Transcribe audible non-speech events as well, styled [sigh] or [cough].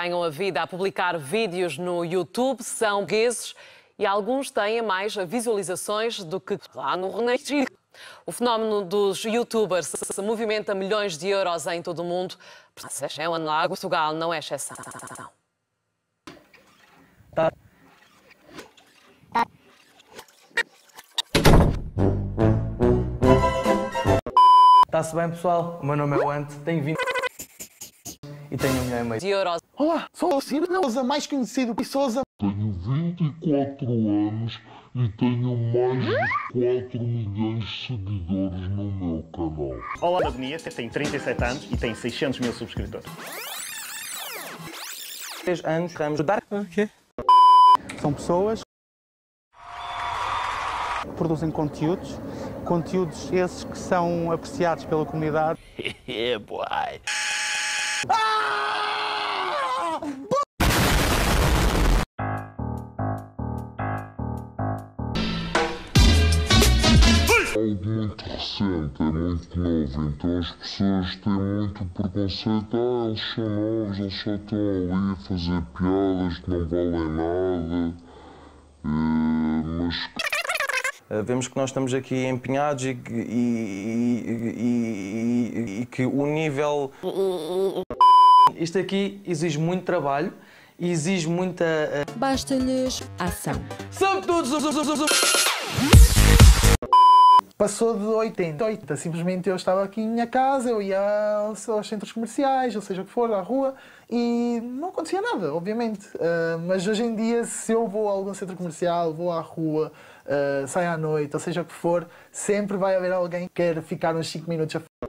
Ganham a vida a publicar vídeos no YouTube, são gueses e alguns têm mais visualizações do que lá no Renascimento. O fenómeno dos youtubers se movimenta milhões de euros em todo o mundo. É um lá, Portugal não é exceção. Tá. Está-se bem, pessoal? O meu nome é o Ante, tenho 20 e tenho um milhão e meio de euros. Olá, sou o Ciro Souza, mais conhecido por Souza. Tenho 24 anos e tenho mais de 4 milhões de seguidores no meu canal. Olá, Magonias, tenho 37 anos e tenho 600 mil subscritores. 3 anos, vamos dar. Okay. São pessoas produzem conteúdos, conteúdos esses que são apreciados pela comunidade. yeah, [laughs] boy. Ah! algo muito recente, é muito novo, então as pessoas têm muito preconceito, ah, eles são novos, eles só estão ali a fazer piadas que não valem nada, é, mas... Eh, vemos que nós estamos aqui empenhados e, e, e, e que o nível... Isto aqui exige muito trabalho e exige muita... Uh... Basta-lhes ação. São todos Passou de 80 a 80. Simplesmente eu estava aqui em minha casa, eu ia aos, aos, centros comerciais, ou seja o que for, à rua, e não acontecia nada, obviamente. Uh, mas hoje em dia, se eu vou a algum centro comercial, vou à rua, uh, saio à noite, ou seja o que for, sempre vai haver alguém que quer ficar uns 5 minutos a